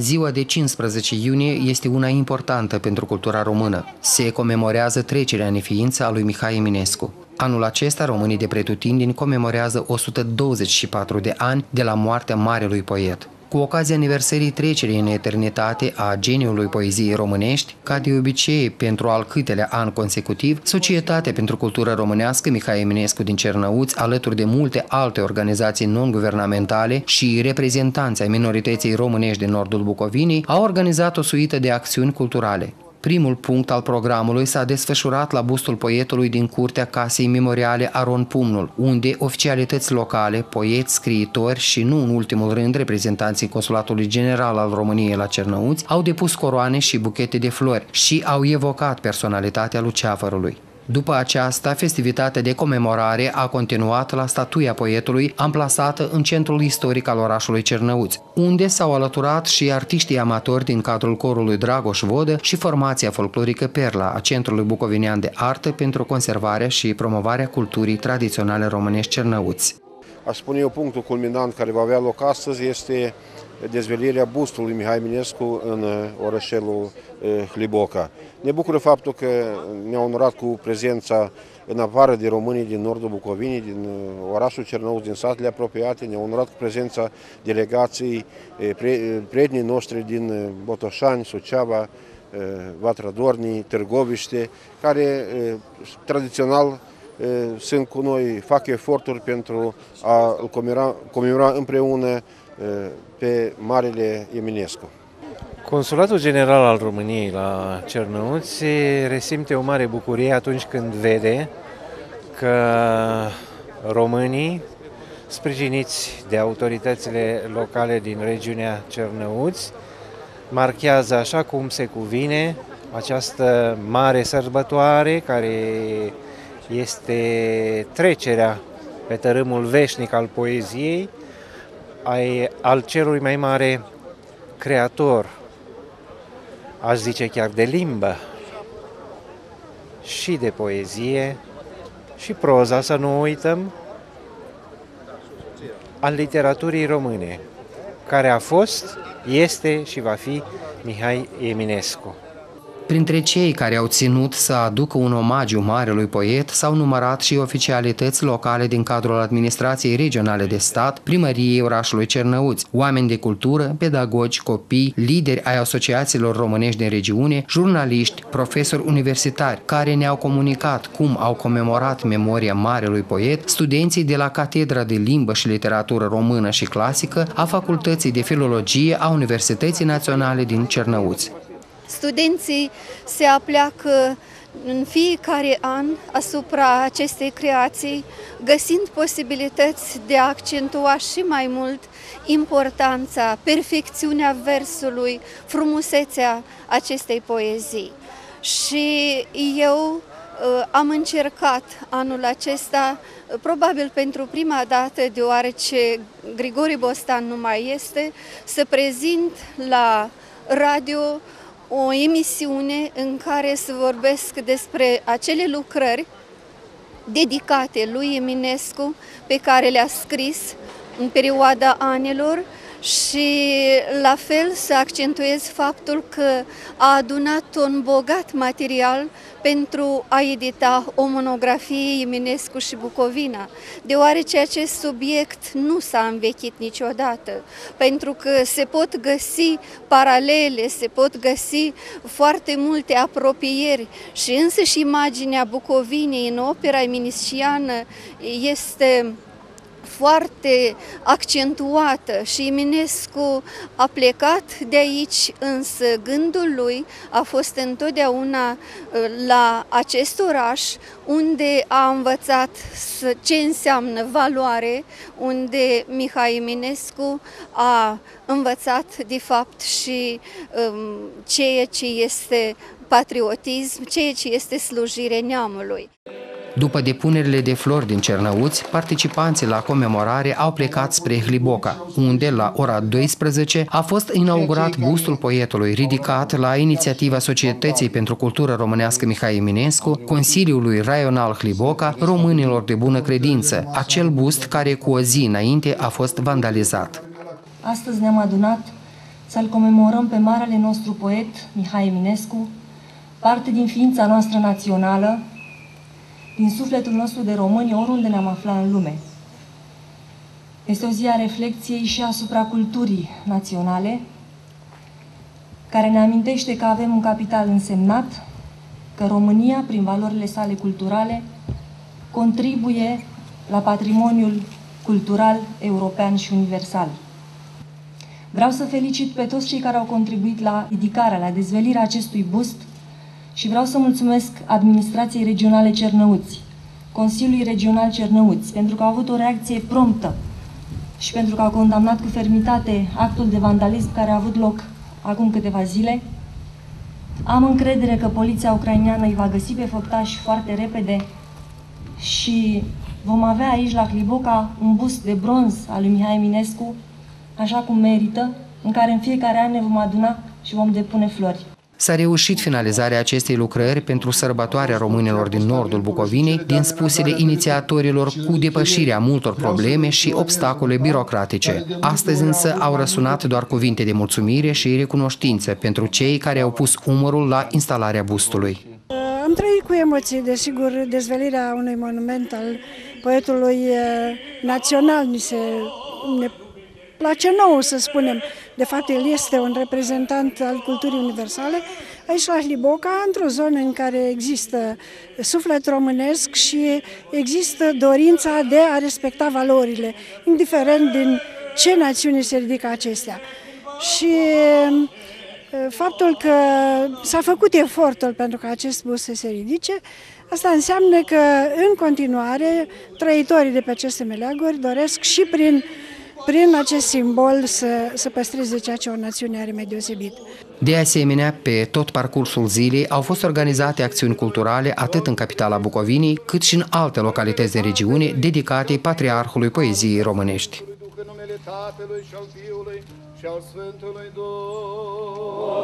Ziua de 15 iunie este una importantă pentru cultura română. Se comemorează trecerea în neființă a lui Mihai Eminescu. Anul acesta, românii de pretutindeni comemorează 124 de ani de la moartea marelui poet. Cu ocazia aniversării trecerii în eternitate a geniului poeziei românești, ca de obicei pentru al câtelea an consecutiv, Societatea pentru Cultură Românească Mihai Eminescu din Cernăuți, alături de multe alte organizații non-guvernamentale și reprezentanți ai minorității românești din nordul Bucovinei, au organizat o suită de acțiuni culturale. Primul punct al programului s-a desfășurat la bustul poetului din curtea Casei Memoriale Aron Pumnul, unde oficialități locale, poeți, scriitori și nu în ultimul rând reprezentanții Consulatului General al României la Cernăuți au depus coroane și buchete de flori și au evocat personalitatea Luceafărului. După aceasta, festivitatea de comemorare a continuat la statuia poetului amplasată în centrul istoric al orașului Cernăuți, unde s-au alăturat și artiștii amatori din cadrul corului Dragoș Vodă și formația folclorică Perla a Centrului Bucovinean de Artă pentru conservarea și promovarea culturii tradiționale românești Cernăuți. Aș spune eu, punctul culminant care va avea loc astăzi este dezvelirea bustului Mihai Minescu în uh, orășelul uh, Hliboca. Ne bucură faptul că ne-a onorat cu prezența în afară de românii din nordul Bucovinii, din uh, orașul Cernăuți, din satele apropiate, ne-a onorat cu prezența delegației prietenii noștri din Botoșani, Suceava, Vatra Dornii, Târgoviște, care tradițional sunt cu noi, fac eforturi pentru a îl comemora, comemora împreună pe Marele Eminescu. Consulatul General al României la Cernăuți resimte o mare bucurie atunci când vede că românii, sprijiniți de autoritățile locale din regiunea Cernăuți, marchează așa cum se cuvine această mare sărbătoare care este trecerea pe tărâmul veșnic al poeziei ai, al celui mai mare creator, aș zice chiar de limbă și de poezie și proza, să nu uităm, al literaturii române, care a fost, este și va fi Mihai Eminescu. Printre cei care au ținut să aducă un omagiu marelui poet s-au numărat și oficialități locale din cadrul administrației regionale de stat, primăriei orașului Cernăuți, oameni de cultură, pedagogi, copii, lideri ai asociațiilor românești din regiune, jurnaliști, profesori universitari, care ne-au comunicat cum au comemorat memoria marelui poet, studenții de la Catedra de Limbă și Literatură Română și Clasică a Facultății de Filologie a Universității Naționale din Cernăuți. Studenții se apleacă în fiecare an asupra acestei creații, găsind posibilități de a accentua și mai mult importanța, perfecțiunea versului, frumusețea acestei poezii. Și eu uh, am încercat anul acesta, probabil pentru prima dată, deoarece Grigori Bostan nu mai este, să prezint la radio o emisiune în care să vorbesc despre acele lucrări dedicate lui Eminescu pe care le-a scris în perioada anilor și la fel să accentuez faptul că a adunat un bogat material pentru a edita o monografie Eminescu și Bucovina, deoarece acest subiect nu s-a învechit niciodată, pentru că se pot găsi paralele, se pot găsi foarte multe apropieri și însăși imaginea Bucovinei în opera eminesciană este foarte accentuată și Eminescu a plecat de aici, însă gândul lui a fost întotdeauna uh, la acest oraș unde a învățat ce înseamnă valoare, unde Mihai Eminescu a învățat de fapt și um, ceea ce este patriotism, ceea ce este slujire neamului. După depunerile de flori din Cernăuți, participanții la comemorare au plecat spre Hliboca, unde la ora 12 a fost inaugurat bustul poetului ridicat la inițiativa Societății pentru Cultură Românească Mihai Eminescu, Consiliului Raional Hliboca, românilor de bună credință, acel bust care cu o zi înainte a fost vandalizat. Astăzi ne-am adunat să-l comemorăm pe marele nostru poet, Mihai Eminescu, parte din ființa noastră națională, din sufletul nostru de români, oriunde ne-am aflat în lume. Este o zi a reflecției și asupra culturii naționale, care ne amintește că avem un capital însemnat, că România, prin valorile sale culturale, contribuie la patrimoniul cultural european și universal. Vreau să felicit pe toți cei care au contribuit la ridicarea, la dezvelirea acestui bust și vreau să mulțumesc Administrației Regionale Cernăuți, Consiliului Regional Cernăuți, pentru că au avut o reacție promptă și pentru că au condamnat cu fermitate actul de vandalism care a avut loc acum câteva zile. Am încredere că poliția ucraineană îi va găsi pe făptași foarte repede și vom avea aici la Hliboca un bust de bronz al lui Mihai Eminescu, așa cum merită, în care în fiecare an ne vom aduna și vom depune flori. S-a reușit finalizarea acestei lucrări pentru sărbătoarea românilor din nordul Bucovinei, din spusele inițiatorilor cu depășirea multor probleme și obstacole birocratice. Astăzi însă au răsunat doar cuvinte de mulțumire și recunoștință pentru cei care au pus umărul la instalarea bustului. Am trăit cu emoții, desigur, dezvelirea unui monument al poetului eh, național. Ni se, ne place nouă să spunem. De fapt, el este un reprezentant al culturii universale. Aici la Hliboca, într-o zonă în care există suflet românesc și există dorința de a respecta valorile, indiferent din ce națiune se ridică acestea. Și faptul că s-a făcut efortul pentru ca acest bus să se ridice, asta înseamnă că în continuare trăitorii de pe aceste meleaguri doresc și prin prin acest simbol să, să păstreze ceea ce o națiune are mai deosebit. De asemenea, pe tot parcursul zilei au fost organizate acțiuni culturale atât în capitala Bucovinii, cât și în alte localități din regiune dedicate patriarhului poeziei românești. Tatălui și al Fiului și al Sfântului Doamne.